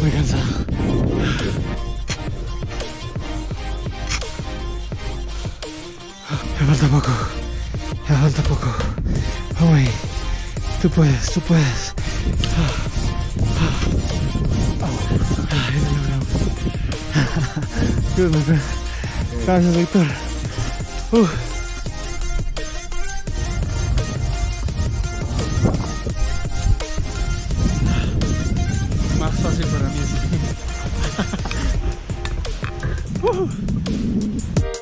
Muy cansado. Me falta poco. Me falta poco. Vamos ahí. Tú puedes, tú puedes. Gracias, Víctor. Uh. para mí. uh.